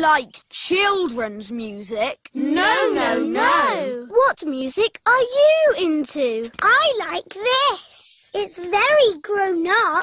like children's music. No, no, no. What music are you into? I like this. It's very grown-up.